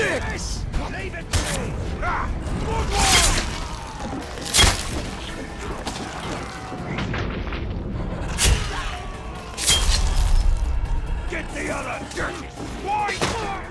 Yes! Get the other dirty swine!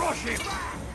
Crush him!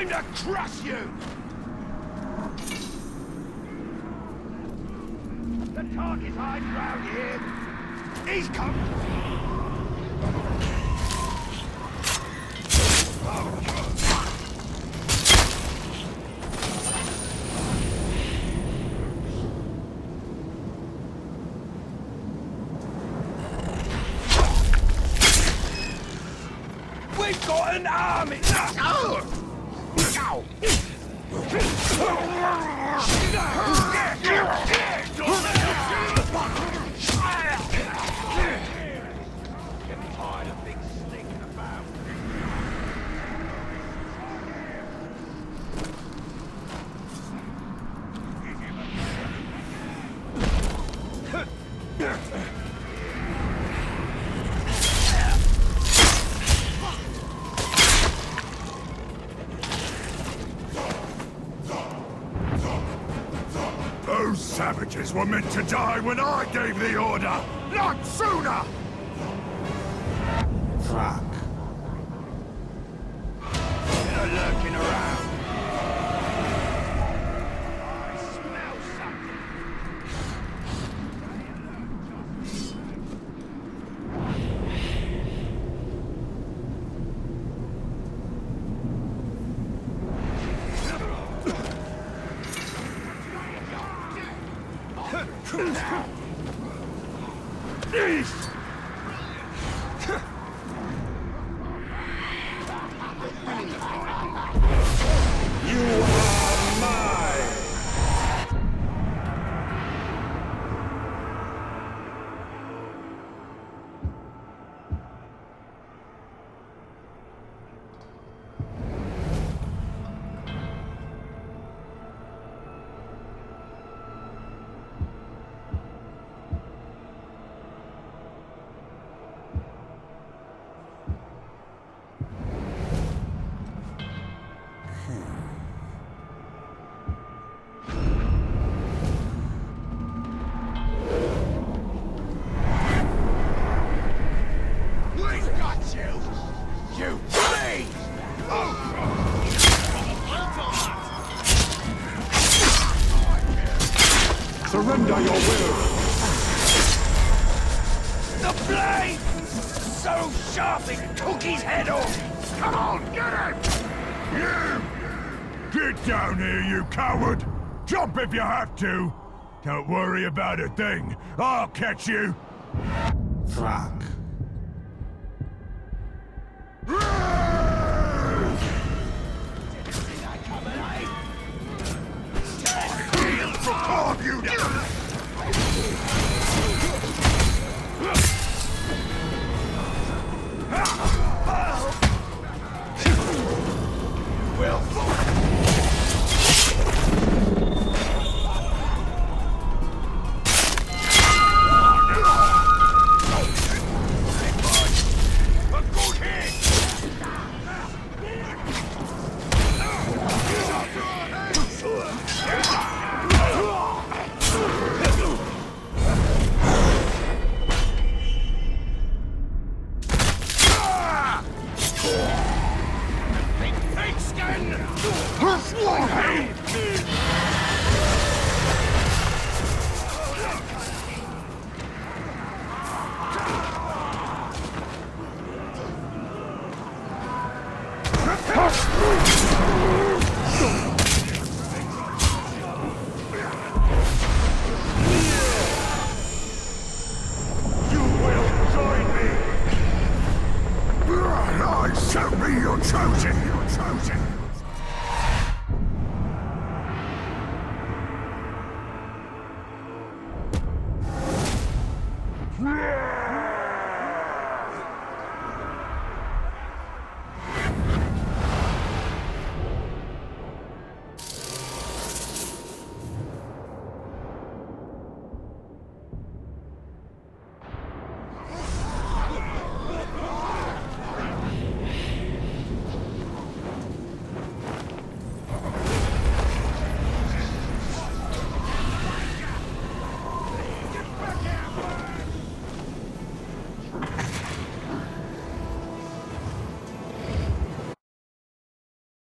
Time to crush you! The target's hiding round here. He's come. We've got an army! Ah! Getting savages were meant to die when I gave the order, not sooner! Surrender your will! The blade! So sharp it took his head off! Come on, get him! You! Get down here, you coward! Jump if you have to! Don't worry about a thing. I'll catch you! Fuck. Calm eh? you